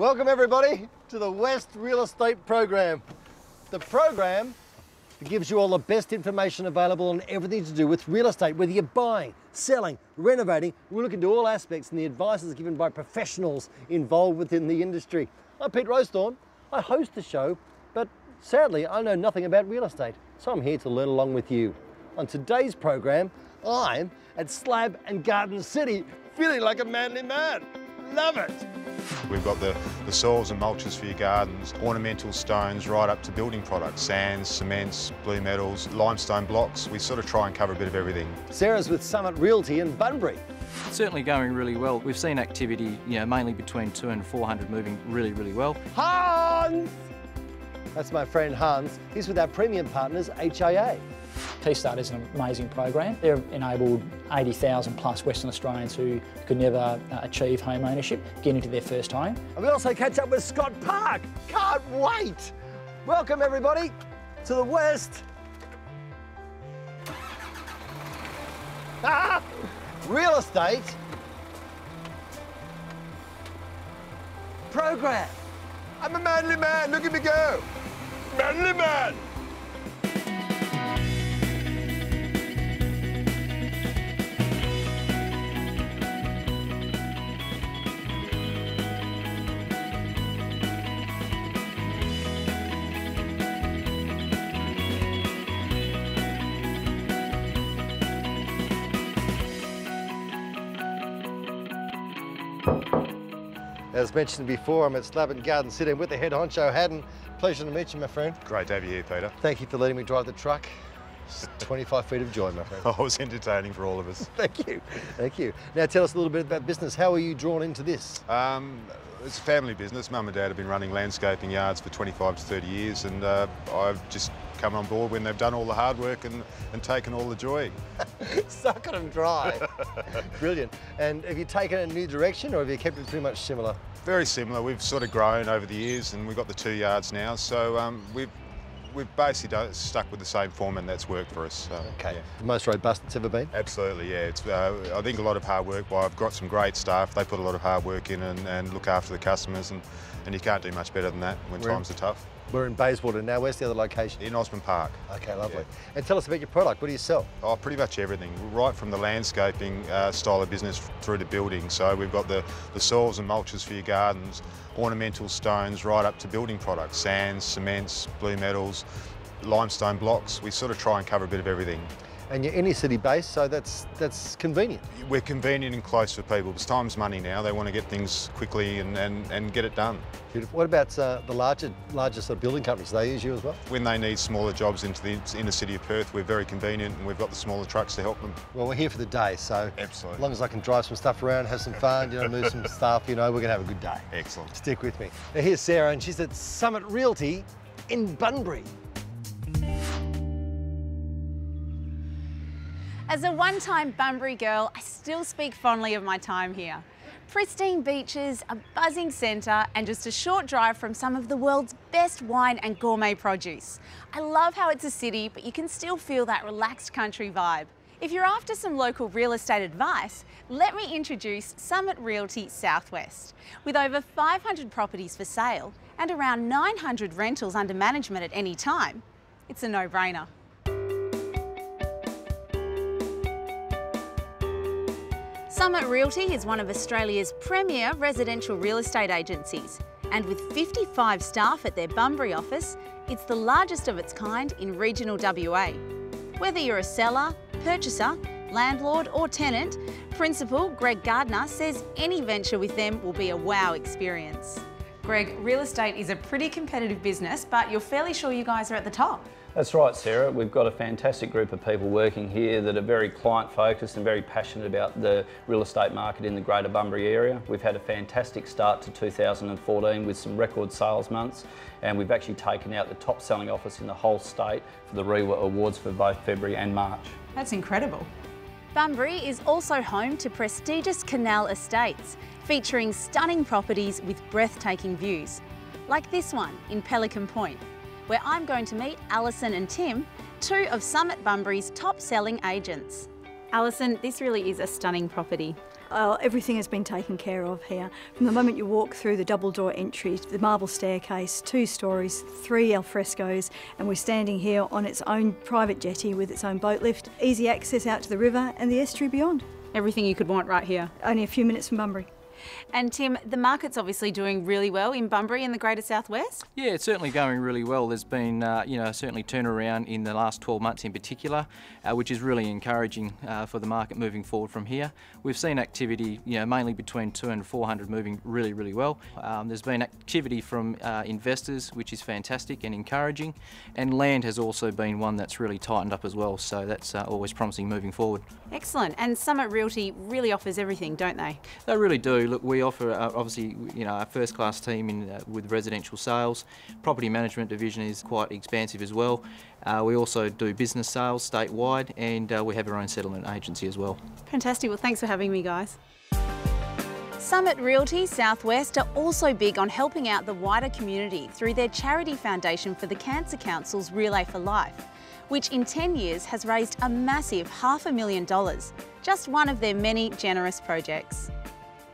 Welcome everybody to the West Real Estate Program. The program gives you all the best information available on everything to do with real estate, whether you're buying, selling, renovating. We look into all aspects and the advice is given by professionals involved within the industry. I'm Pete Rowsthorn. I host the show, but sadly I know nothing about real estate, so I'm here to learn along with you. On today's program, I'm at Slab and Garden City, feeling like a manly man. Love it. We've got the, the soils and mulches for your gardens, ornamental stones right up to building products, sands, cements, blue metals, limestone blocks. We sort of try and cover a bit of everything. Sarah's with Summit Realty in Bunbury. Certainly going really well. We've seen activity, you know, mainly between two and 400 moving really, really well. Hans! That's my friend Hans. He's with our premium partners, HIA. Keystart is an amazing program. They've enabled 80,000 plus Western Australians who could never uh, achieve home ownership get into their first home. And we also catch up with Scott Park. Can't wait! Welcome everybody to the West. Ah, real estate program. I'm a manly man, look at me go. As mentioned before, I'm at Slab and Garden City with the head honcho, Haddon. Pleasure to meet you, my friend. Great to have you here, Peter. Thank you for letting me drive the truck. It's 25 feet of joy, my friend. Oh, it was entertaining for all of us. Thank you. Thank you. Now tell us a little bit about business. How are you drawn into this? Um, it's a family business. Mum and Dad have been running landscaping yards for 25 to 30 years, and uh, I've just come on board when they've done all the hard work and, and taken all the joy. Sucking them dry. Brilliant. And have you taken a new direction or have you kept it pretty much similar? Very similar. We've sort of grown over the years, and we've got the two yards now. So um, we've we've basically done, stuck with the same format and that's worked for us. So, Okay. yeah. The most robust it's ever been? Absolutely, yeah. It's, uh, I think a lot of hard work. Well, I've got some great staff. They put a lot of hard work in and, and look after the customers, and, and you can't do much better than that when We're- times are tough. We're in Bayswater now. Where's the other location? In Osborne Park, Okay, lovely. And tell us about your product. What do you sell? oh, pretty much everything, right from the landscaping uh, style of business through to building. So we've got the, the soils and mulches for your gardens, ornamental stones, right up to building products, sands, cements, blue metals, limestone blocks. We sort of try and cover a bit of everything. And you're any city based, so that's that's convenient. We're convenient and close for people. It's time's money now. They want to get things quickly and, and, and get it done. Beautiful. What about uh, the larger larger sort of building companies? Do they use you as well? When they need smaller jobs into the inner city of Perth, we're very convenient and we've got the smaller trucks to help them. Well, we're here for the day, so Absolutely. as long as I can drive some stuff around, have some fun, you know, move some stuff, you know, we're gonna have a good day. Excellent. Stick with me. Now here's Sarah, and she's at Summit Realty in Bunbury. As a one-time Bunbury girl, I still speak fondly of my time here. Pristine beaches, a buzzing centre and just a short drive from some of the world's best wine and gourmet produce. I love how it's a city, but you can still feel that relaxed country vibe. If you're after some local real estate advice, let me introduce Summit Realty Southwest. With over 500 properties for sale and around 900 rentals under management at any time, it's a no-brainer. Summit Realty is one of Australia's premier residential real estate agencies. And with 55 staff at their Bunbury office, it's the largest of its kind in regional WA. Whether you're a seller, purchaser, landlord or tenant, Principal Greg Gardner says any venture with them will be a wow experience. Greg, real estate is a pretty competitive business, but you're fairly sure you guys are at the top. That's right, Sarah. We've got a fantastic group of people working here that are very client focused and very passionate about the real estate market in the Greater Bunbury area. We've had a fantastic start to 2014 with some record sales months, and we've actually taken out the top selling office in the whole state for the REWA Awards for both February and March. That's incredible. Bunbury is also home to prestigious canal estates, featuring stunning properties with breathtaking views, like this one in Pelican Point, where I'm going to meet Alison and Tim, two of Summit Bunbury's top selling agents. Alison, this really is a stunning property. Uh, everything has been taken care of here. From the moment you walk through the double door entry, the marble staircase, two stories, three alfrescos, and we're standing here on its own private jetty with its own boat lift, easy access out to the river and the estuary beyond. Everything you could want right here. Only a few minutes from Bunbury. And Tim, the market's obviously doing really well in Bunbury and the Greater Southwest. Yeah, it's certainly going really well. There's been, uh, you know, certainly turnaround in the last 12 months in particular, uh, which is really encouraging uh, for the market moving forward from here. We've seen activity, you know, mainly between two and 400 moving really, really well. Um, there's been activity from uh, investors, which is fantastic and encouraging, and land has also been one that's really tightened up as well. So that's uh, always promising moving forward. Excellent. And Summit Realty really offers everything, don't they? They really do. Look, we offer uh, obviously, you know, a first-class team in uh, with residential sales. Property management division is quite expansive as well. Uh, we also do business sales statewide, and uh, we have our own settlement agency as well. Fantastic. Well, thanks for having me, guys. Summit Realty Southwest are also big on helping out the wider community through their charity foundation for the Cancer Council's Relay for Life, which in 10 years has raised a massive half a million dollars, just one of their many generous projects.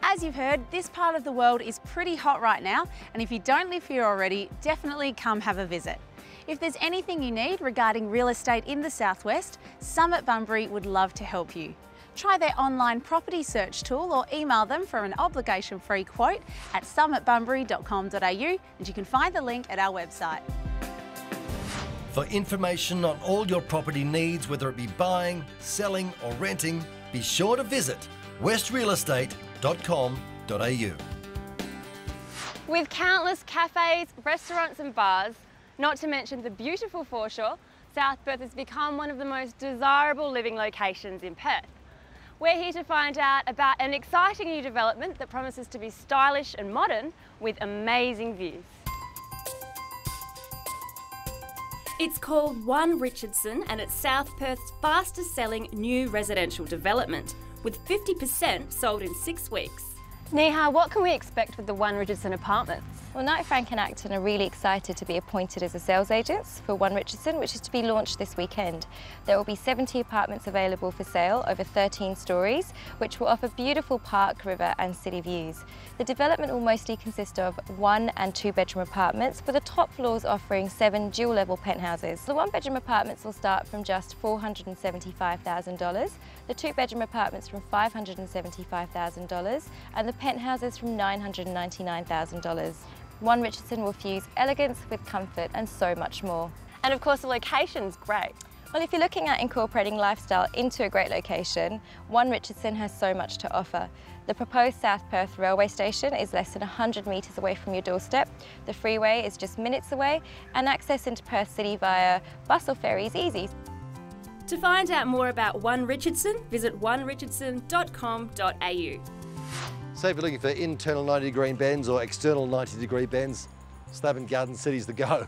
As you've heard, this part of the world is pretty hot right now, and if you don't live here already, definitely come have a visit. If there's anything you need regarding real estate in the southwest, Summit Bunbury would love to help you. Try their online property search tool or email them for an obligation free quote at summitbunbury.com.au and you can find the link at our website. For information on all your property needs, whether it be buying, selling, or renting, be sure to visit westrealestate.com.au. With countless cafes, restaurants and bars, not to mention the beautiful foreshore, South Perth has become one of the most desirable living locations in Perth. We're here to find out about an exciting new development that promises to be stylish and modern with amazing views. It's called One Richardson and it's South Perth's fastest selling new residential development, with 50% sold in six weeks. Neha, what can we expect with the One Richardson apartments? Well, Knight Frank and Acton are really excited to be appointed as the sales agents for One Richardson, which is to be launched this weekend. There will be 70 apartments available for sale over 13 stories, which will offer beautiful park, river and city views. The development will mostly consist of one and two bedroom apartments, with the top floors offering seven dual level penthouses. The one bedroom apartments will start from just $475,000, the two bedroom apartments from $575,000 and the penthouses from $999,000. One Richardson will fuse elegance with comfort and so much more. And of course the location's great. Well, if you're looking at incorporating lifestyle into a great location, One Richardson has so much to offer. The proposed South Perth railway station is less than 100 metres away from your doorstep. The freeway is just minutes away and access into Perth City via bus or ferry is easy. To find out more about One Richardson, visit onerichardson.com.au. So if you're looking for internal 90 degree bends or external 90 degree bends, Slab and Garden City's the go.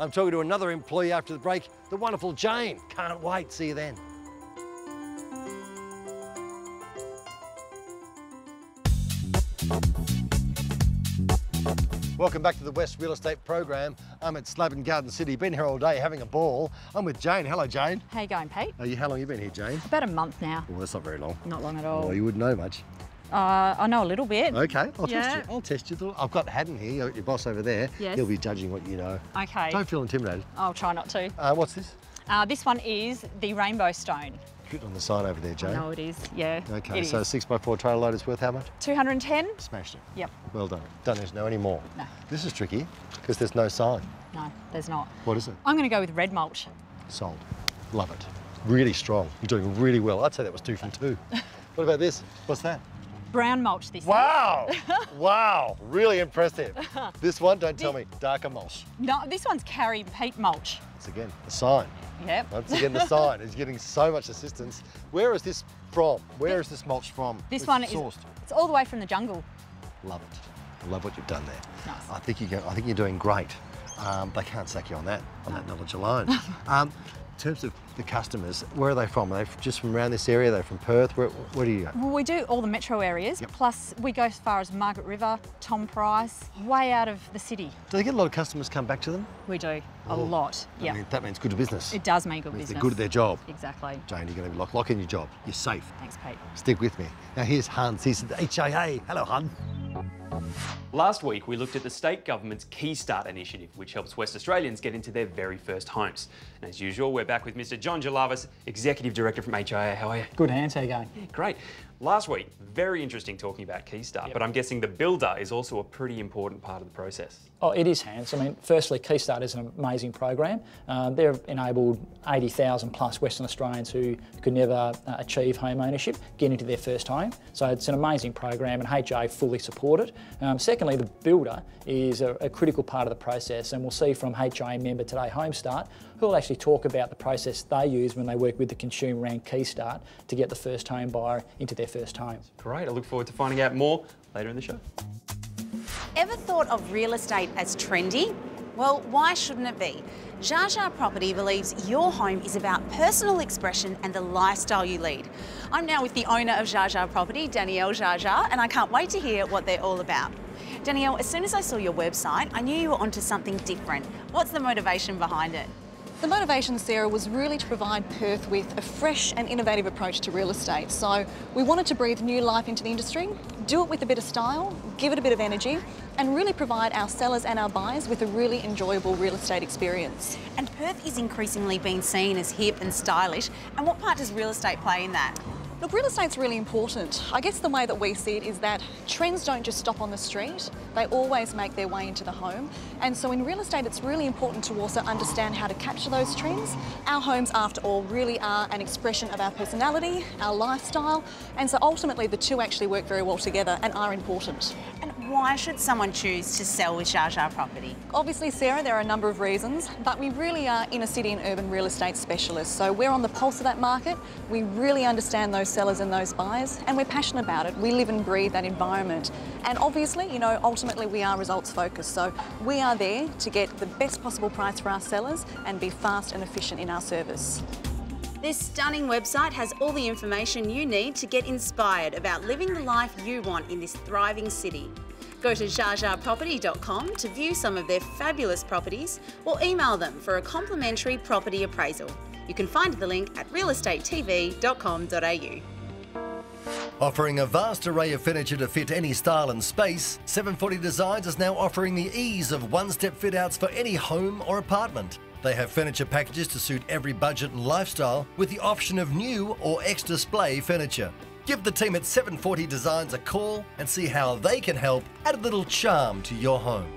I'm talking to another employee after the break, the wonderful Jane. Can't wait, see you then. Welcome back to the West Real Estate Program. I'm at Slab Slaven Garden City, been here all day having a ball. I'm with Jane. Hello, Jane. How you going, Pete? Uh, you, how long you been here, Jane? About a month now. Well, that's not very long. Not long at all. Oh, you wouldn't know much. Uh, I know a little bit. Okay, I'll Yeah. test you. I'll test you. I've got Haddon here, your- your boss over there. Yes. He'll be judging what you know. Okay. Don't feel intimidated. I'll try not to. Uh, what's this? Uh, this one is the rainbow stone. Good on the side over there, I Jane. know it is. Yeah. Okay, so is. six by four trailer load is worth how much? 210? Smashed it. Yep. Well done. Don't need to know any more. No. This is tricky because there's no sign. No, there's not. What is it? I'm going to go with red mulch. Sold. Love it. Really strong. You're doing really well. I'd say that was two from two. what about this? What's that? Brown mulch this Wow! wow! Really impressive. This one, don't tell me, darker mulch. No, this one's carry peat mulch. Once again, the sign. Yep. Once again, the sign is getting so much assistance. Where is this from? Where is this mulch from? This one is sourced. it's all the way from the jungle. Love it. I love what you've done there. Nice. I think you. I think you're doing great. Um, they can't sack you on that, on that knowledge alone. um, terms of the customers, where are they from? Are they just from around this area? Are they from Perth? Where, where do you go? Well, we do all the metro areas, Yep. plus we go as far as Margaret River, Tom Price, way out of the city. Do they get a lot of customers come back to them? We do a Oh, lot. Yeah, mean, that means good business. it does mean good business. they're good at their job. Exactly. Jane, you're going to be locked. lock in your job. You're safe. Thanks, Pete. Stick with me. Now here's Hans. He's at the HIA. Hello, Hun. Last week, we looked at the state government's Keystart initiative, which helps West Australians get into their very first homes. And as usual, we're back with Mr. John Gelavis, Executive Director from HIA. How are you? Good Hans, how are you going? Great. Last week, very interesting talking about Keystart, but I'm guessing the builder is also a pretty important part of the process. Oh, it is Hans. I mean, firstly, Keystart is an amazing program. Um, they've enabled 80,000 plus Western Australians who could never uh, achieve home ownership get into their first home. So it's an amazing program and HIA fully support it. Um, secondly, the builder is a, a critical part of the process and we'll see from HIA member today, Homestart, who will actually talk about the process they use when they work with the consumer around Keystart to get the first home buyer into their first home. Great. I look forward to finding out more later in the show. Ever thought of real estate as trendy? Well, why shouldn't it be? Zsa Zsa Property believes your home is about personal expression and the lifestyle you lead. I'm now with the owner of Zsa Zsa Property, Danielle Zsa Zsa, and I can't wait to hear what they're all about. Danielle, as soon as I saw your website, I knew you were onto something different. What's the motivation behind it? The motivation, Sarah, was really to provide Perth with a fresh and innovative approach to real estate. So we wanted to breathe new life into the industry, do it with a bit of style, give it a bit of energy, and really provide our sellers and our buyers with a really enjoyable real estate experience. And Perth is increasingly being seen as hip and stylish. And what part does real estate play in that? Look, real estate's really important. I guess the way that we see it is that trends don't just stop on the street, they always make their way into the home. And so in real estate, it's really important to also understand how to capture those trends. Our homes, after all, really are an expression of our personality, our lifestyle, and so ultimately the two actually work very well together and are important. And why should someone choose to sell with Zsa Zsa Property? Obviously, Sarah, there are a number of reasons, but we really are inner city and urban real estate specialists. So we're on the pulse of that market. We really understand those sellers and those buyers, and we're passionate about it. We live and breathe that environment. And obviously, you know, ultimately we are results focused. So we are there to get the best possible price for our sellers and be fast and efficient in our service. This stunning website has all the information you need to get inspired about living the life you want in this thriving city. Go to zsazsaproperty.com to view some of their fabulous properties or email them for a complimentary property appraisal. You can find the link at realestatetv.com.au. Offering a vast array of furniture to fit any style and space, 740 Designs is now offering the ease of one-step fit-outs for any home or apartment. They have furniture packages to suit every budget and lifestyle with the option of new or ex-display furniture. Give the team at 740 Designs a call and see how they can help add a little charm to your home.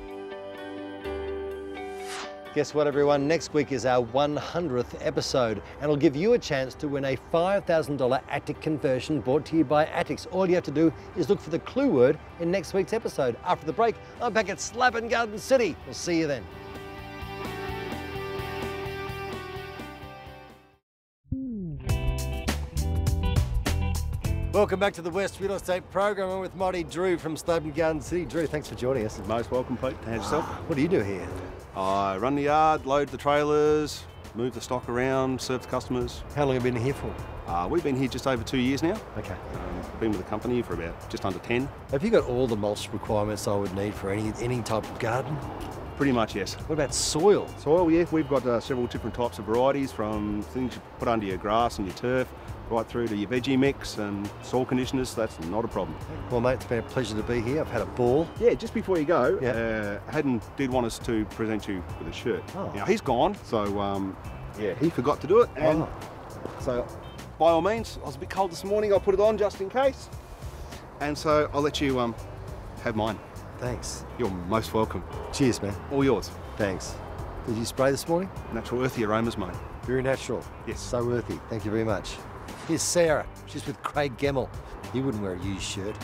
Guess what, everyone? Next week is our 100th episode, and it'll give you a chance to win a $5,000 attic conversion brought to you by Attics. All you have to do is look for the clue word in next week's episode. After the break, I'm back at Slab and Garden City. We'll see you then. Welcome back to the West Real Estate Program. I'm with Marty Drew from Slab and Garden City. Drew, thanks for joining us. Most welcome, Pete. How's yourself? What do you do here? I run the yard, load the trailers, move the stock around, serve the customers. How long have you been here for? Uh, we've been here just over two years now. Okay. Um, been with the company for about just under 10. Have you got all the mulch requirements I would need for any any type of garden? Pretty much, yes. What about soil? Soil, yeah, we've got uh, several different types of varieties from things you put under your grass and your turf, right through to your veggie mix and soil conditioners. That's not a problem. Well, mate, it's been a pleasure to be here. I've had a ball. Yeah, just before you go, uh, Hayden did want us to present you with a shirt. Oh. Now, he's gone, so um, yeah, he forgot to do it. And Oh. so, by all means, I was a bit cold this morning. I'll put it on just in case. And so I'll let you um, have mine. Thanks. You're most welcome. Cheers, man. All yours. Thanks. Did you spray this morning? Natural earthy aromas, mate. Very natural. Yes. So earthy. Thank you very much. Here's Sarah. She's with Craig Gemmill. He wouldn't wear a used shirt.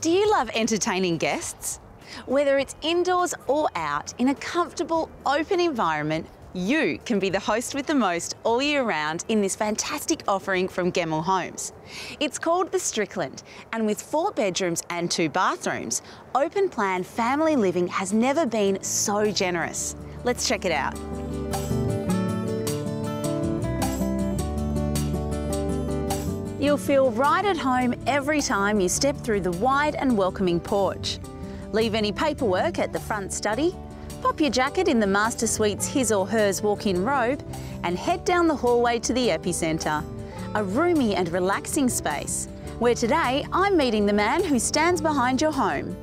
Do you love entertaining guests? Whether it's indoors or out, in a comfortable, open environment, you can be the host with the most all year round in this fantastic offering from Gemmill Homes. It's called the Strickland, and with four bedrooms and two bathrooms, open plan family living has never been so generous. Let's check it out. You'll feel right at home every time you step through the wide and welcoming porch. Leave any paperwork at the front study, pop your jacket in the Master Suite's his or hers walk-in robe and head down the hallway to the epicentre, a roomy and relaxing space where today I'm meeting the man who stands behind your home.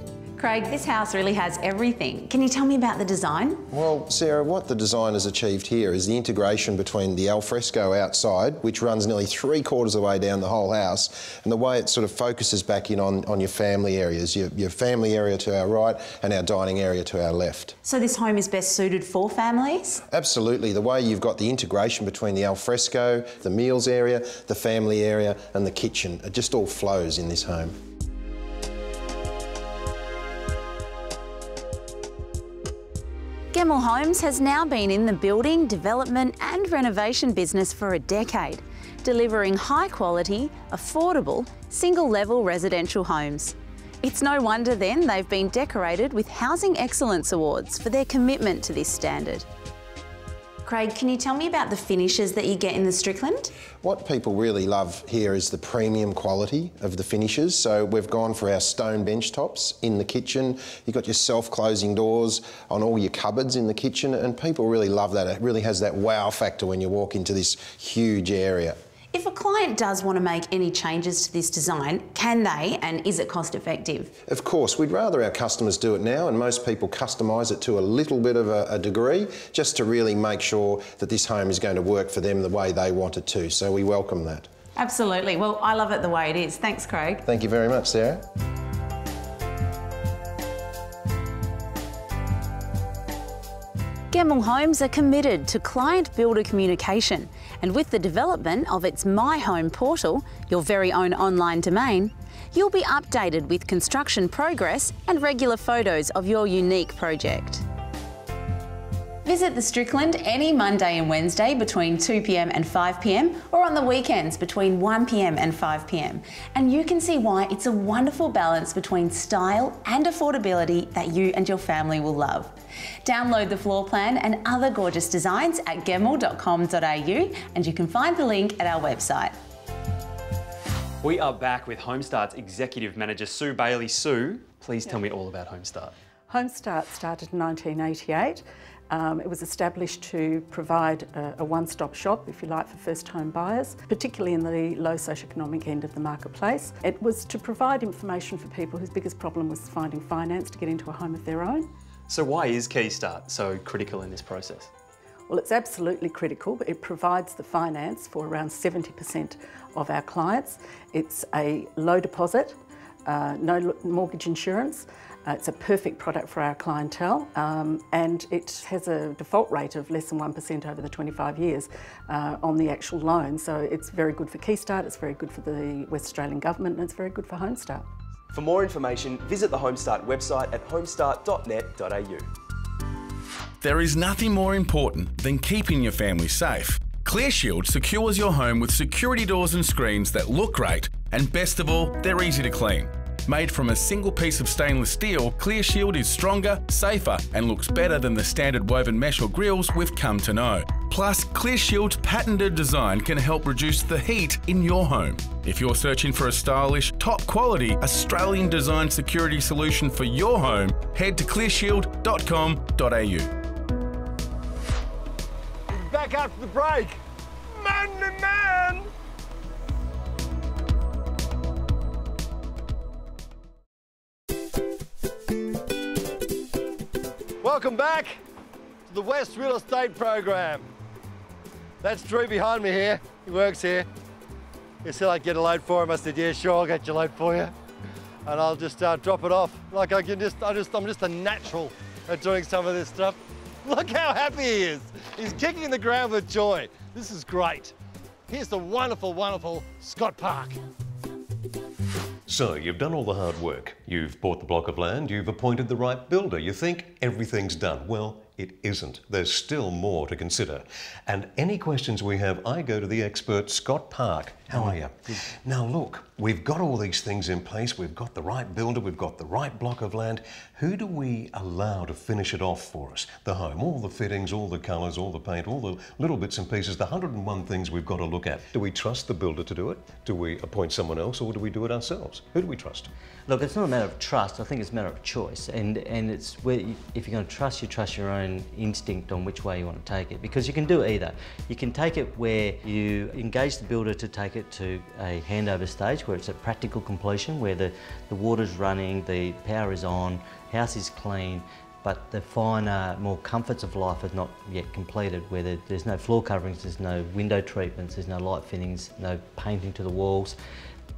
Craig, this house really has everything. Can you tell me about the design? Well, Sarah, what the design has achieved here is the integration between the alfresco outside, which runs nearly three quarters of the way down the whole house, and the way it sort of focuses back in on, on your family areas, your, your family area to our right and our dining area to our left. So this home is best suited for families? Absolutely. The way you've got the integration between the alfresco, the meals area, the family area and the kitchen, it just all flows in this home. Gemmill Homes has now been in the building, development and renovation business for a decade, delivering high quality, affordable, single level residential homes. It's no wonder then they've been decorated with Housing Excellence Awards for their commitment to this standard. Craig, can you tell me about the finishes that you get in the Strickland? What people really love here is the premium quality of the finishes. So we've gone for our stone bench tops in the kitchen. You've got your self-closing doors on all your cupboards in the kitchen and people really love that. It really has that wow factor when you walk into this huge area. If a client does want to make any changes to this design, can they and is it cost effective? Of course, we'd rather our customers do it now and most people customise it to a little bit of a, a, degree just to really make sure that this home is going to work for them the way they want it to. So we welcome that. Absolutely. Well, I love it the way it is. Thanks, Craig. Thank you very much, Sarah. Gemmill Homes are committed to client builder communication, and with the development of its My Home portal, your very own online domain, you'll be updated with construction progress and regular photos of your unique project. Visit the Strickland any Monday and Wednesday between 2pm and 5pm or on the weekends between 1pm and 5pm. And you can see why it's a wonderful balance between style and affordability that you and your family will love. Download the floor plan and other gorgeous designs at gemmill.com.au and you can find the link at our website. We are back with HomeStart's Executive Manager Sue Bailey. Sue, please tell me all about HomeStart. HomeStart started in 1988 um, it was established to provide a, a one-stop shop, if you like, for first home buyers, particularly in the low socioeconomic end of the marketplace. It was to provide information for people whose biggest problem was finding finance to get into a home of their own. So why is Keystart so critical in this process? Well, it's absolutely critical. It provides the finance for around 70% of our clients. It's a low deposit, uh, no mortgage insurance, uh, it's a perfect product for our clientele um, and it has a default rate of less than 1% over the 25 years uh, on the actual loan. So it's very good for Keystart, it's very good for the West Australian Government and it's very good for HomeStart. For more information, visit the HomeStart website at homestart.net.au. There is nothing more important than keeping your family safe. ClearShield secures your home with security doors and screens that look great, and best of all, they're easy to clean. Made from a single piece of stainless steel, Clear Shield is stronger, safer, and looks better than the standard woven mesh or grills we've come to know. Plus, ClearShield's patented design can help reduce the heat in your home. If you're searching for a stylish, top quality, Australian designed security solution for your home, head to clearshield.com.au. Back after the break. Man to man! Welcome back to the West Real Estate Program. That's Drew behind me here. He works here. He said I'd get a load for him. I said, yeah, sure, I'll get your load for you. And I'll just uh, drop it off. Like I can just, I just, I'm just a natural at doing some of this stuff. Look how happy he is. He's kicking the ground with joy. This is great. Here's the wonderful, wonderful Scott Park. So, you've done all the hard work. You've bought the block of land, you've appointed the right builder. You think everything's done. Well, it isn't. There's still more to consider. And any questions we have, I go to the expert Scott Park. How are you? Now look, we've got all these things in place. We've got the right builder. We've got the right block of land. Who do we allow to finish it off for us? The home, all the fittings, all the colours, all the paint, all the little bits and pieces, the 101 things we've got to look at. Do we trust the builder to do it? Do we appoint someone else or do we do it ourselves? Who do we trust? Look, it's not a matter of trust. I think it's a matter of choice, and and it's where you, if you're going to trust, you trust your own instinct on which way you want to take it, because you can do either. You can take it where you engage the builder to take it to a handover stage where it's at practical completion, where the the water's running, the power is on, house is clean, but the finer, more comforts of life is not yet completed, where there, there's no floor coverings, there's no window treatments, there's no light fittings, no painting to the walls.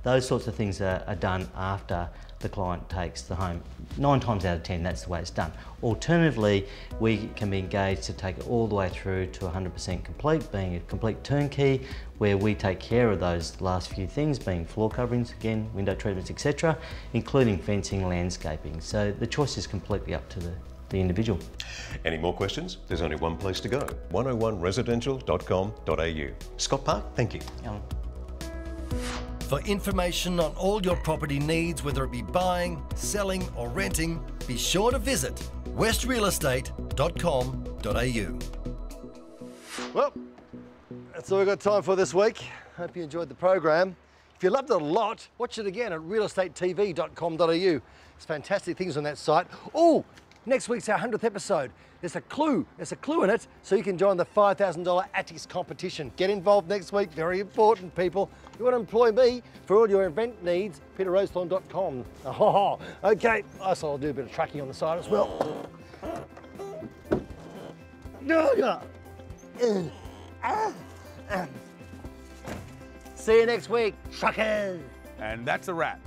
Those sorts of things are, are done after the client takes the home. Nine times out of 10, that's the way it's done. Alternatively, we can be engaged to take it all the way through to 100% complete, being a complete turnkey, where we take care of those last few things, being floor coverings, again, window treatments, etc., including fencing, landscaping. So the choice is completely up to the, the individual. Any more questions? There's only one place to go 101residential.com.au. Scott Park, thank you. For information on all your property needs, whether it be buying, selling, or renting, be sure to visit westrealestate.com.au. Well, that's all we've got time for this week. Hope you enjoyed the program. If you loved it a lot, watch it again at realestatetv.com.au. There's fantastic things on that site. Oh, next week's our 100th episode. There's a clue, there's a clue in it, so you can join the $5,000 ATIS competition. Get involved next week, very important, people. If you want to employ me for all your event needs, peterrowsthorn.com. Oh, okay, also I'll do a bit of tracking on the side as well. See you next week, truckers. And that's a wrap.